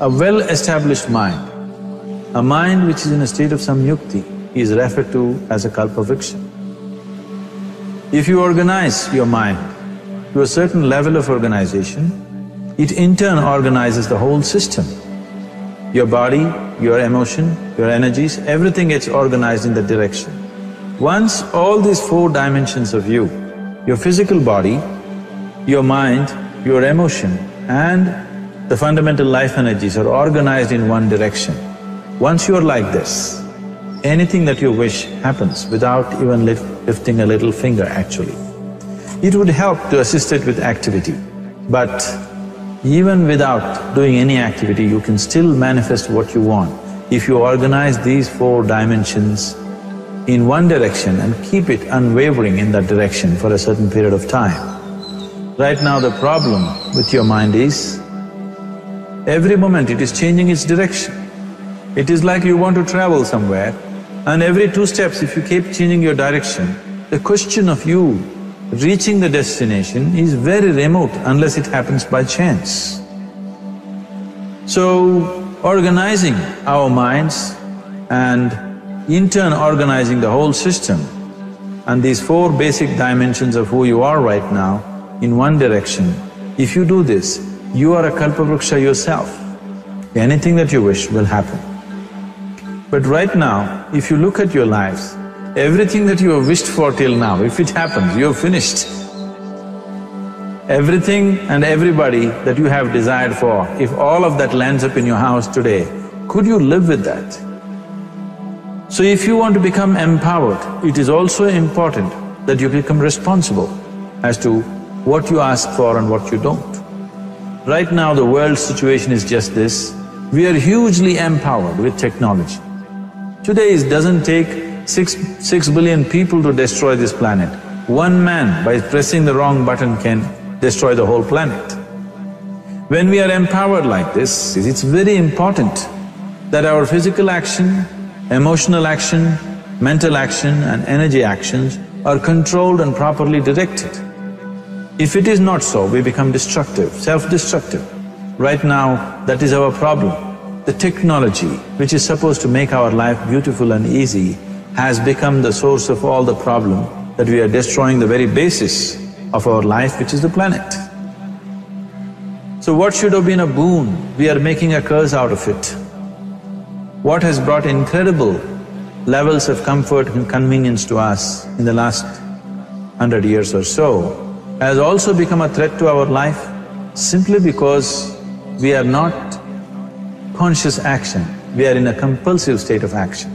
A well-established mind, a mind which is in a state of samyukti is referred to as a kalpavriksha. If you organize your mind to a certain level of organization, it in turn organizes the whole system. Your body, your emotion, your energies, everything gets organized in that direction. Once all these four dimensions of you, your physical body, your mind, your emotion and the fundamental life energies are organized in one direction. Once you are like this, anything that you wish happens without even lift, lifting a little finger actually. It would help to assist it with activity, but even without doing any activity, you can still manifest what you want if you organize these four dimensions in one direction and keep it unwavering in that direction for a certain period of time. Right now the problem with your mind is, every moment it is changing its direction. It is like you want to travel somewhere and every two steps if you keep changing your direction, the question of you reaching the destination is very remote unless it happens by chance. So, organizing our minds and in turn organizing the whole system and these four basic dimensions of who you are right now in one direction, if you do this, you are a kalpavruksha yourself. Anything that you wish will happen. But right now, if you look at your lives, everything that you have wished for till now, if it happens, you have finished. Everything and everybody that you have desired for, if all of that lands up in your house today, could you live with that? So if you want to become empowered, it is also important that you become responsible as to what you ask for and what you don't. Right now the world situation is just this, we are hugely empowered with technology. Today it doesn't take six… six billion people to destroy this planet. One man by pressing the wrong button can destroy the whole planet. When we are empowered like this, it's very important that our physical action, emotional action, mental action and energy actions are controlled and properly directed. If it is not so, we become destructive, self-destructive. Right now, that is our problem. The technology, which is supposed to make our life beautiful and easy, has become the source of all the problem that we are destroying the very basis of our life, which is the planet. So what should have been a boon, we are making a curse out of it. What has brought incredible levels of comfort and convenience to us in the last hundred years or so has also become a threat to our life simply because we are not conscious action, we are in a compulsive state of action.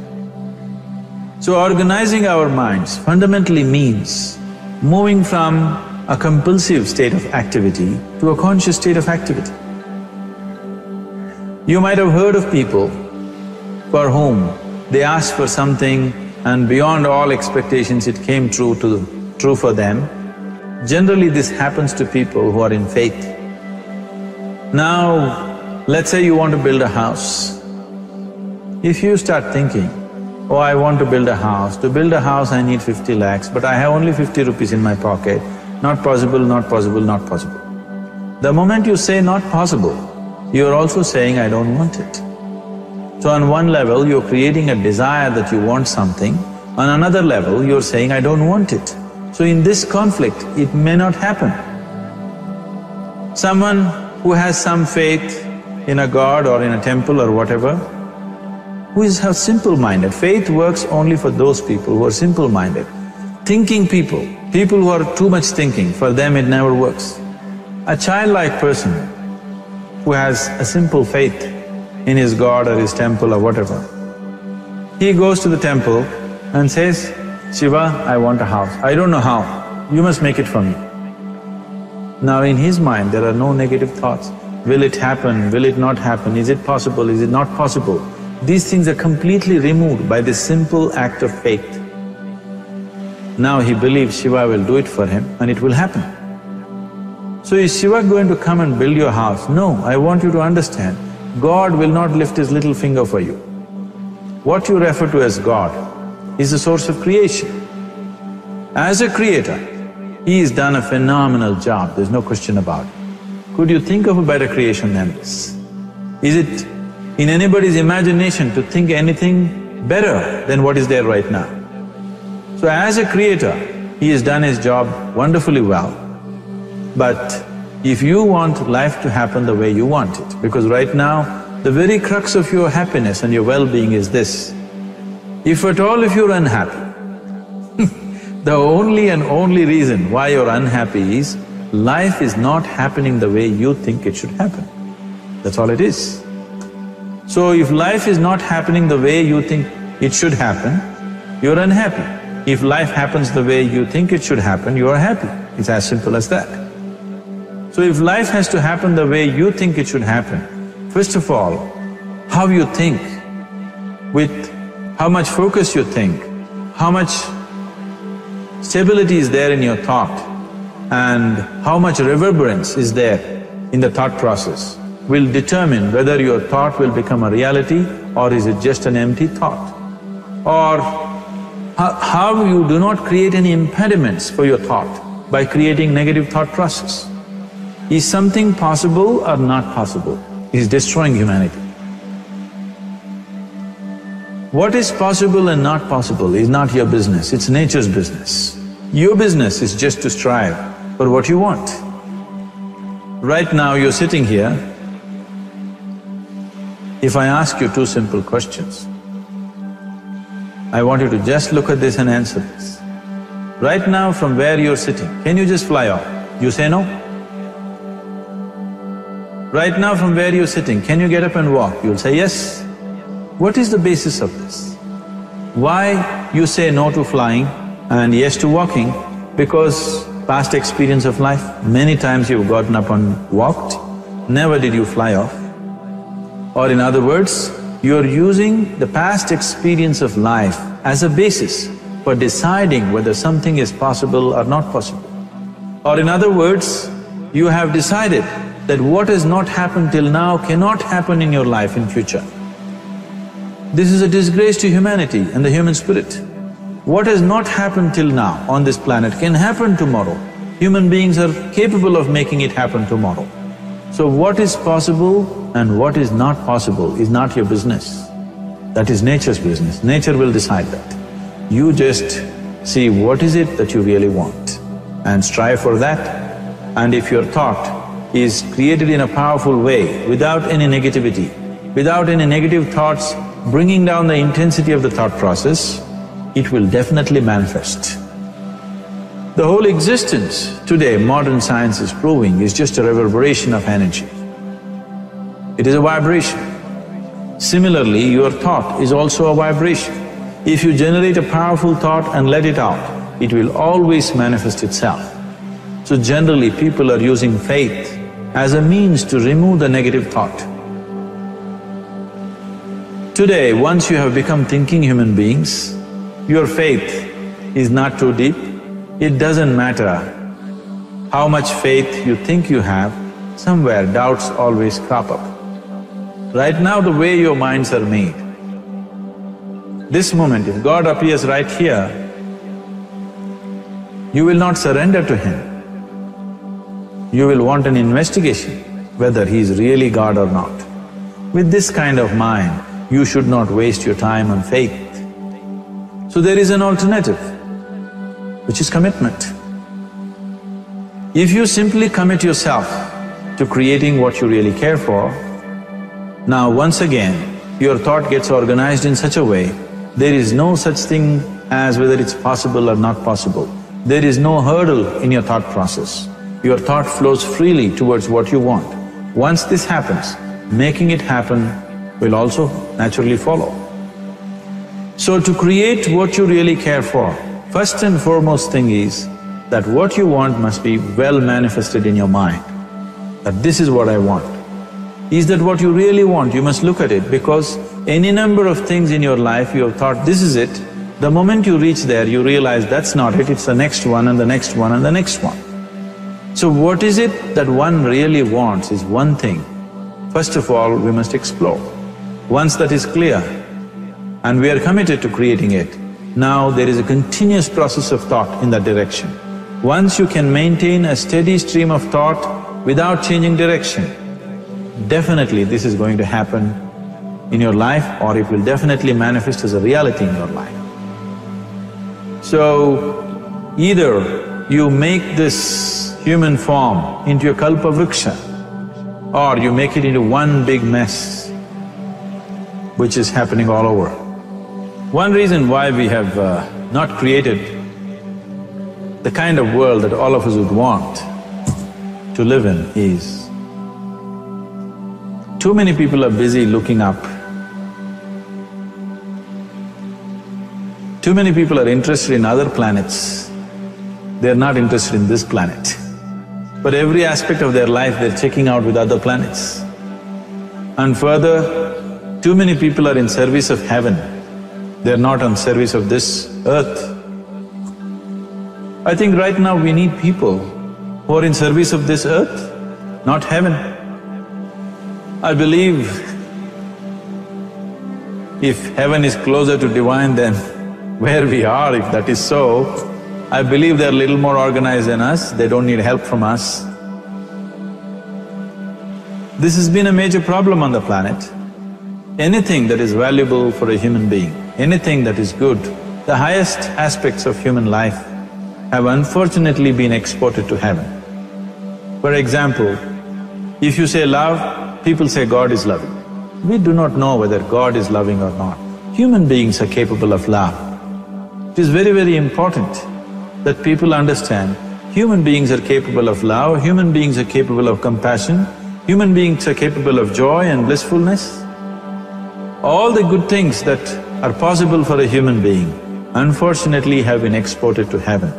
So organizing our minds fundamentally means moving from a compulsive state of activity to a conscious state of activity. You might have heard of people for whom they asked for something and beyond all expectations it came true to… true for them, Generally this happens to people who are in faith. Now, let's say you want to build a house. If you start thinking, oh, I want to build a house, to build a house I need fifty lakhs, but I have only fifty rupees in my pocket, not possible, not possible, not possible. The moment you say not possible, you're also saying, I don't want it. So on one level, you're creating a desire that you want something, on another level, you're saying, I don't want it. So in this conflict, it may not happen. Someone who has some faith in a god or in a temple or whatever, who is simple-minded, faith works only for those people who are simple-minded. Thinking people, people who are too much thinking, for them it never works. A childlike person who has a simple faith in his god or his temple or whatever, he goes to the temple and says, Shiva, I want a house. I don't know how, you must make it for me. Now in his mind there are no negative thoughts. Will it happen, will it not happen, is it possible, is it not possible? These things are completely removed by this simple act of faith. Now he believes Shiva will do it for him and it will happen. So is Shiva going to come and build your house? No, I want you to understand, God will not lift his little finger for you. What you refer to as God is the source of creation. As a creator, he has done a phenomenal job, there's no question about it. Could you think of a better creation than this? Is it in anybody's imagination to think anything better than what is there right now? So as a creator, he has done his job wonderfully well. But if you want life to happen the way you want it, because right now, the very crux of your happiness and your well-being is this. If at all if you're unhappy, the only and only reason why you're unhappy is life is not happening the way you think it should happen. That's all it is. So if life is not happening the way you think it should happen, you're unhappy. If life happens the way you think it should happen, you are happy. It's as simple as that. So if life has to happen the way you think it should happen, first of all, how you think, with how much focus you think, how much stability is there in your thought and how much reverberance is there in the thought process will determine whether your thought will become a reality or is it just an empty thought. Or how you do not create any impediments for your thought by creating negative thought process. Is something possible or not possible? Is destroying humanity. What is possible and not possible is not your business, it's nature's business. Your business is just to strive for what you want. Right now you're sitting here, if I ask you two simple questions, I want you to just look at this and answer this. Right now from where you're sitting, can you just fly off? You say no? Right now from where you're sitting, can you get up and walk? You'll say yes. What is the basis of this? Why you say no to flying and yes to walking? Because past experience of life, many times you've gotten up and walked, never did you fly off. Or in other words, you're using the past experience of life as a basis for deciding whether something is possible or not possible. Or in other words, you have decided that what has not happened till now cannot happen in your life in future. This is a disgrace to humanity and the human spirit. What has not happened till now on this planet can happen tomorrow. Human beings are capable of making it happen tomorrow. So what is possible and what is not possible is not your business. That is nature's business. Nature will decide that. You just see what is it that you really want and strive for that. And if your thought is created in a powerful way, without any negativity, without any negative thoughts bringing down the intensity of the thought process, it will definitely manifest. The whole existence today, modern science is proving, is just a reverberation of energy. It is a vibration. Similarly, your thought is also a vibration. If you generate a powerful thought and let it out, it will always manifest itself. So generally, people are using faith as a means to remove the negative thought. Today, once you have become thinking human beings, your faith is not too deep. It doesn't matter how much faith you think you have, somewhere doubts always crop up. Right now, the way your minds are made, this moment, if God appears right here, you will not surrender to Him. You will want an investigation whether He is really God or not. With this kind of mind, you should not waste your time on faith. So there is an alternative, which is commitment. If you simply commit yourself to creating what you really care for, now once again, your thought gets organized in such a way, there is no such thing as whether it's possible or not possible. There is no hurdle in your thought process. Your thought flows freely towards what you want. Once this happens, making it happen will also naturally follow. So to create what you really care for, first and foremost thing is that what you want must be well manifested in your mind, that this is what I want. Is that what you really want? You must look at it because any number of things in your life you have thought, this is it, the moment you reach there, you realize that's not it, it's the next one and the next one and the next one. So what is it that one really wants is one thing. First of all, we must explore. Once that is clear and we are committed to creating it, now there is a continuous process of thought in that direction. Once you can maintain a steady stream of thought without changing direction, definitely this is going to happen in your life or it will definitely manifest as a reality in your life. So, either you make this human form into a kalpa vriksha or you make it into one big mess, which is happening all over. One reason why we have uh, not created the kind of world that all of us would want to live in is too many people are busy looking up. Too many people are interested in other planets. They're not interested in this planet. But every aspect of their life they're checking out with other planets. And further, too many people are in service of heaven. They're not on service of this earth. I think right now we need people who are in service of this earth, not heaven. I believe if heaven is closer to divine than where we are, if that is so, I believe they're a little more organized than us, they don't need help from us. This has been a major problem on the planet. Anything that is valuable for a human being, anything that is good, the highest aspects of human life have unfortunately been exported to heaven. For example, if you say love, People say God is loving. We do not know whether God is loving or not. Human beings are capable of love. It is very, very important that people understand human beings are capable of love, human beings are capable of compassion, human beings are capable of joy and blissfulness. All the good things that are possible for a human being, unfortunately have been exported to heaven.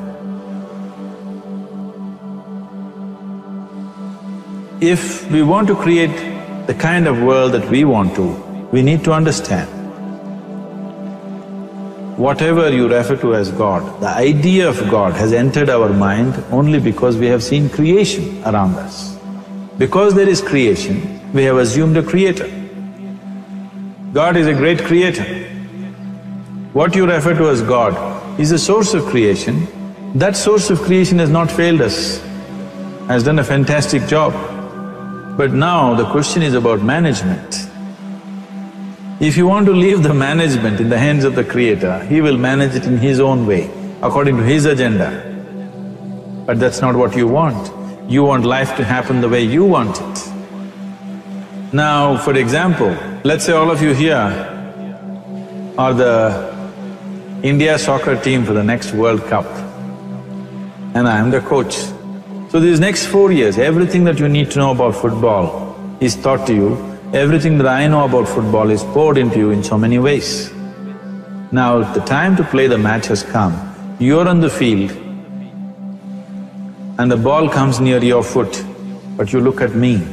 If we want to create the kind of world that we want to, we need to understand whatever you refer to as God, the idea of God has entered our mind only because we have seen creation around us. Because there is creation, we have assumed a creator. God is a great creator. What you refer to as God is a source of creation. That source of creation has not failed us, has done a fantastic job. But now the question is about management. If you want to leave the management in the hands of the creator, he will manage it in his own way, according to his agenda. But that's not what you want. You want life to happen the way you want it. Now, for example, let's say all of you here are the India soccer team for the next World Cup and I am the coach. So these next four years, everything that you need to know about football is taught to you, everything that I know about football is poured into you in so many ways. Now, the time to play the match has come, you're on the field and the ball comes near your foot, but you look at me,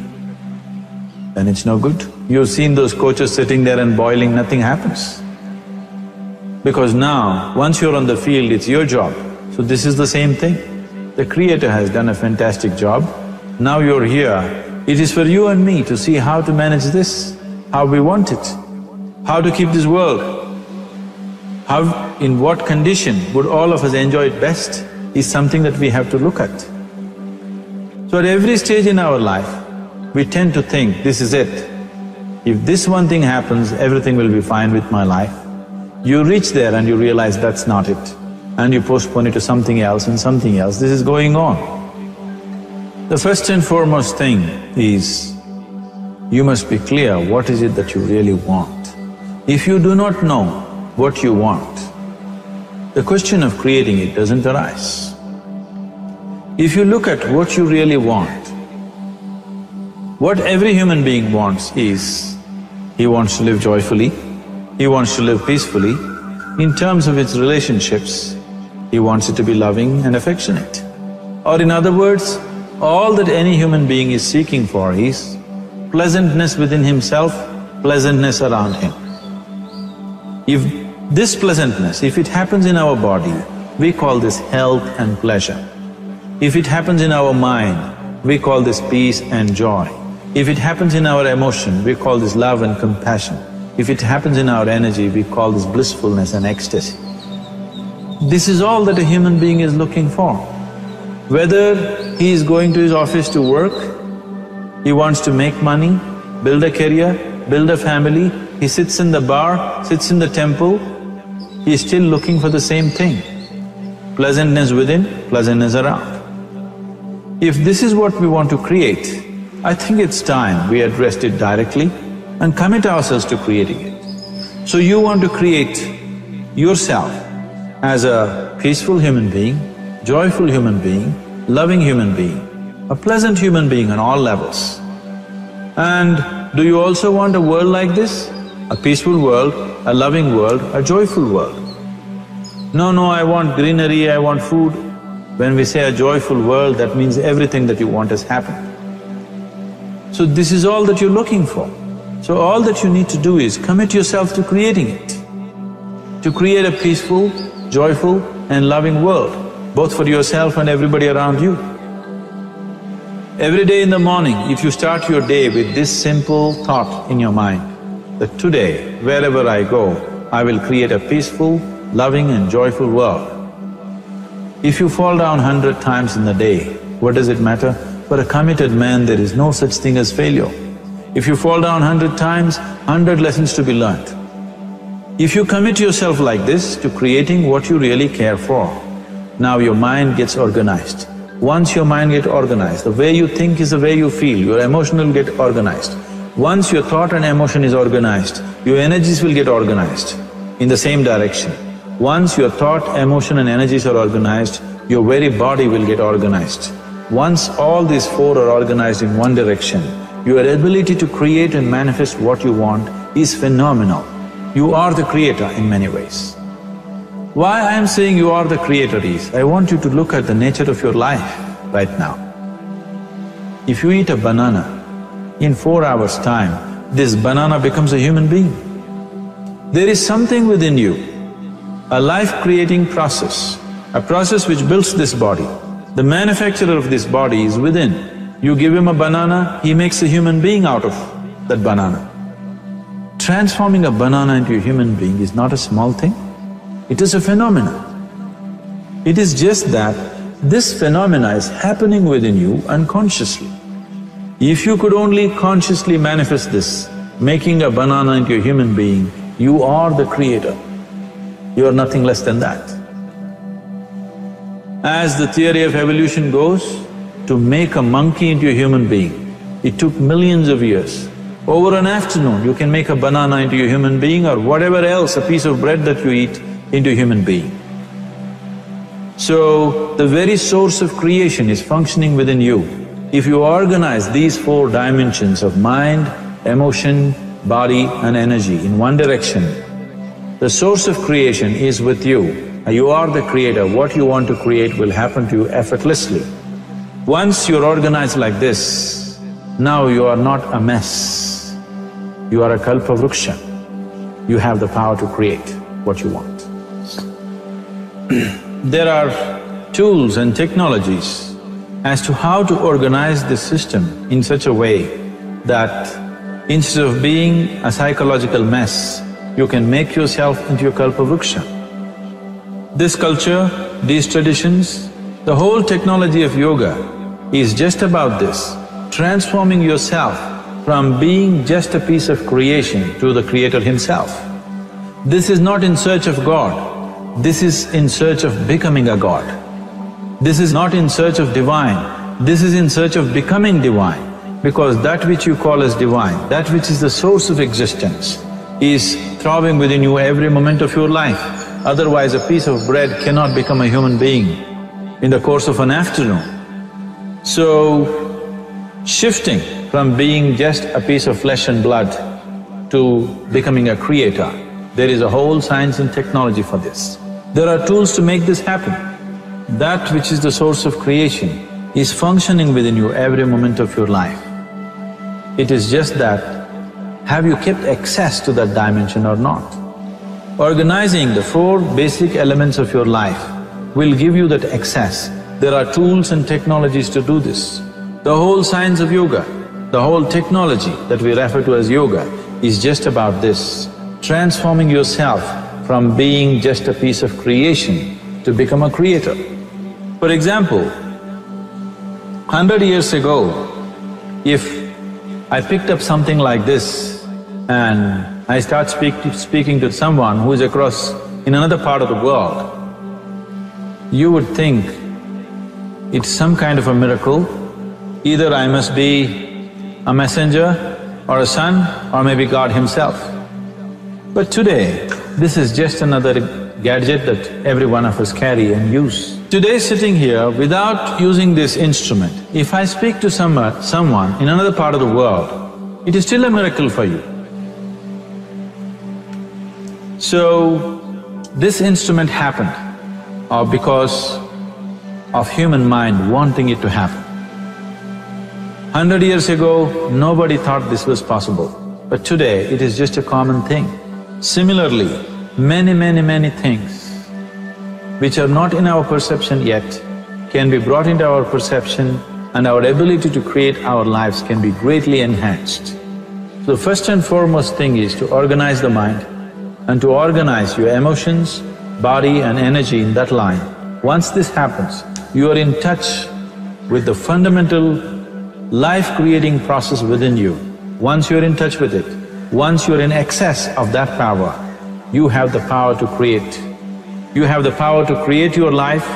then it's no good. You've seen those coaches sitting there and boiling, nothing happens. Because now, once you're on the field, it's your job. So this is the same thing. The Creator has done a fantastic job. Now you're here. It is for you and me to see how to manage this, how we want it, how to keep this world, how… in what condition would all of us enjoy it best is something that we have to look at. So at every stage in our life, we tend to think, this is it. If this one thing happens, everything will be fine with my life. You reach there and you realize that's not it and you postpone it to something else and something else, this is going on. The first and foremost thing is, you must be clear what is it that you really want. If you do not know what you want, the question of creating it doesn't arise. If you look at what you really want, what every human being wants is, he wants to live joyfully, he wants to live peacefully. In terms of its relationships, he wants it to be loving and affectionate. Or in other words, all that any human being is seeking for is pleasantness within himself, pleasantness around him. If this pleasantness, if it happens in our body, we call this health and pleasure. If it happens in our mind, we call this peace and joy. If it happens in our emotion, we call this love and compassion. If it happens in our energy, we call this blissfulness and ecstasy. This is all that a human being is looking for. Whether he is going to his office to work, he wants to make money, build a career, build a family, he sits in the bar, sits in the temple, he is still looking for the same thing. Pleasantness within, pleasantness around. If this is what we want to create, I think it's time we addressed it directly and commit ourselves to creating it. So you want to create yourself as a peaceful human being, joyful human being, loving human being, a pleasant human being on all levels. And do you also want a world like this? A peaceful world, a loving world, a joyful world? No, no, I want greenery, I want food. When we say a joyful world, that means everything that you want has happened. So this is all that you're looking for. So all that you need to do is commit yourself to creating it, to create a peaceful, joyful and loving world, both for yourself and everybody around you. Every day in the morning, if you start your day with this simple thought in your mind, that today, wherever I go, I will create a peaceful, loving and joyful world. If you fall down hundred times in the day, what does it matter? For a committed man, there is no such thing as failure. If you fall down hundred times, hundred lessons to be learnt. If you commit yourself like this to creating what you really care for, now your mind gets organized. Once your mind gets organized, the way you think is the way you feel, your emotion will get organized. Once your thought and emotion is organized, your energies will get organized in the same direction. Once your thought, emotion and energies are organized, your very body will get organized. Once all these four are organized in one direction, your ability to create and manifest what you want is phenomenal. You are the creator in many ways. Why I am saying you are the creator is, I want you to look at the nature of your life right now. If you eat a banana, in four hours' time, this banana becomes a human being. There is something within you, a life-creating process, a process which builds this body. The manufacturer of this body is within. You give him a banana, he makes a human being out of that banana. Transforming a banana into a human being is not a small thing. It is a phenomenon. It is just that this phenomena is happening within you unconsciously. If you could only consciously manifest this, making a banana into a human being, you are the creator. You are nothing less than that. As the theory of evolution goes, to make a monkey into a human being, it took millions of years. Over an afternoon, you can make a banana into a human being or whatever else, a piece of bread that you eat, into a human being. So, the very source of creation is functioning within you. If you organize these four dimensions of mind, emotion, body and energy in one direction, the source of creation is with you. You are the creator, what you want to create will happen to you effortlessly. Once you're organized like this, now you are not a mess. You are a kalpa kalpavruksha. You have the power to create what you want. there are tools and technologies as to how to organize this system in such a way that instead of being a psychological mess, you can make yourself into a kalpa kalpavruksha. This culture, these traditions, the whole technology of yoga is just about this, transforming yourself from being just a piece of creation to the creator himself. This is not in search of God, this is in search of becoming a god. This is not in search of divine, this is in search of becoming divine. Because that which you call as divine, that which is the source of existence, is throbbing within you every moment of your life. Otherwise, a piece of bread cannot become a human being in the course of an afternoon. So, shifting from being just a piece of flesh and blood to becoming a creator, there is a whole science and technology for this. There are tools to make this happen. That which is the source of creation is functioning within you every moment of your life. It is just that, have you kept access to that dimension or not? Organizing the four basic elements of your life will give you that access. There are tools and technologies to do this. The whole science of yoga, the whole technology that we refer to as yoga is just about this, transforming yourself from being just a piece of creation to become a creator. For example, hundred years ago, if I picked up something like this and I start speak speaking to someone who is across in another part of the world, you would think it's some kind of a miracle. Either I must be a messenger or a son or maybe God himself. But today, this is just another gadget that every one of us carry and use. Today sitting here, without using this instrument, if I speak to someone, someone in another part of the world, it is still a miracle for you. So, this instrument happened uh, because of human mind wanting it to happen. Hundred years ago, nobody thought this was possible, but today it is just a common thing. Similarly, many, many, many things which are not in our perception yet can be brought into our perception and our ability to create our lives can be greatly enhanced. So first and foremost thing is to organize the mind and to organize your emotions, body and energy in that line. Once this happens, you are in touch with the fundamental life-creating process within you. Once you're in touch with it, once you're in excess of that power, you have the power to create. You have the power to create your life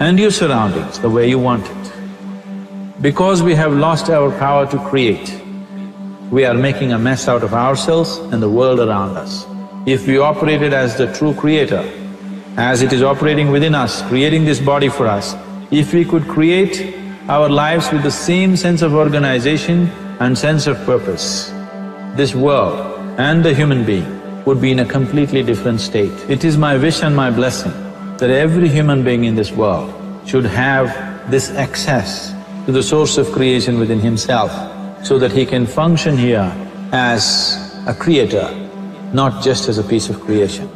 and your surroundings the way you want it. Because we have lost our power to create, we are making a mess out of ourselves and the world around us. If we operated as the true creator, as it is operating within us, creating this body for us, if we could create our lives with the same sense of organization and sense of purpose, this world and the human being would be in a completely different state. It is my wish and my blessing that every human being in this world should have this access to the source of creation within himself so that he can function here as a creator, not just as a piece of creation.